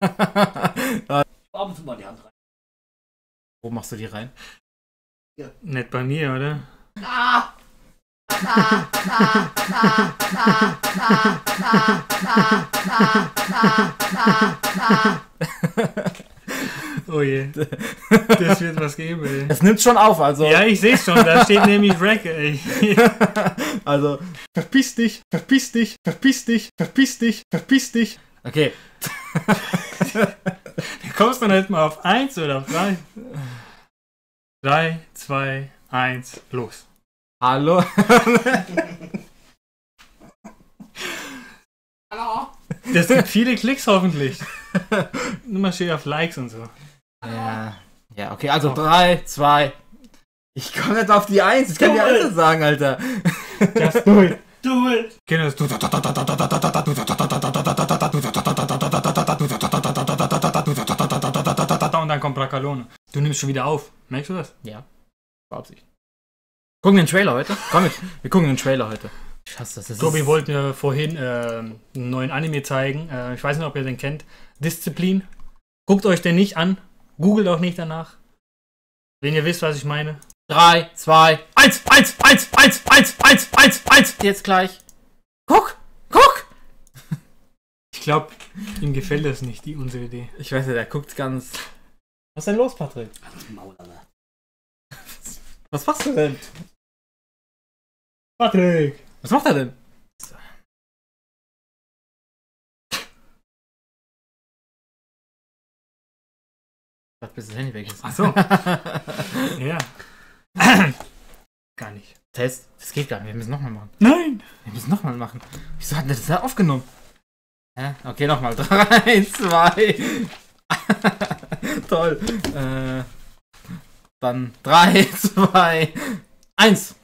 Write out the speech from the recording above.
Ab und zu mal die Hand rein. Wo machst du die rein? Nicht bei mir, oder? Ah! Oh je. Das wird was geben, ey. Es nimmt schon auf, also. Ja, ich sehe schon, da steht nämlich Rack, ey. Also, verpiss dich, verpiss dich, verpiss dich, verpiss dich, verpiss dich. Okay. Du kommst dann halt mal auf 1 oder auf 3. 3, 2, 1, los. Hallo. Hallo? Das sind viele Klicks hoffentlich. Nur mal steht auf Likes und so. Ja. Ja, okay, also 3, 2. Ich komme nicht auf die 1. Ich kann dir alles sagen, Alter. Just do it. Do it! Genau, das und dann kommt Bracalone. Du nimmst schon wieder auf. Merkst du das? Ja. War Absicht. Gucken wir den Trailer heute? Komm, wir, wir gucken den Trailer heute. Ich hasse das. das Tobi ist- wollte mir vorhin äh, einen neuen Anime zeigen. Äh, ich weiß nicht, ob ihr den kennt. Disziplin. Guckt euch den nicht an. Googelt auch nicht danach. Wenn ihr wisst, was ich meine. 3, 2, 1, 1, 1, 1, 1, 1, 1, 1. Jetzt gleich. Guck, guck. Ich glaube, ihm gefällt das nicht, die unsere Idee. Ich weiß nicht, der guckt ganz. Was ist denn los, Patrick? Das Maul, Alter. Was machst du denn? Patrick! Was macht er denn? Warte, bis das Handy weg ist. Ach so. Ja. Gar nicht. Test. Das geht gar nicht. Wir müssen nochmal machen. Nein! Wir müssen nochmal machen. Wieso hat der das da aufgenommen? Hä? Okay, nochmal. 3, 2. Toll. Äh, dann 3, 2, 1.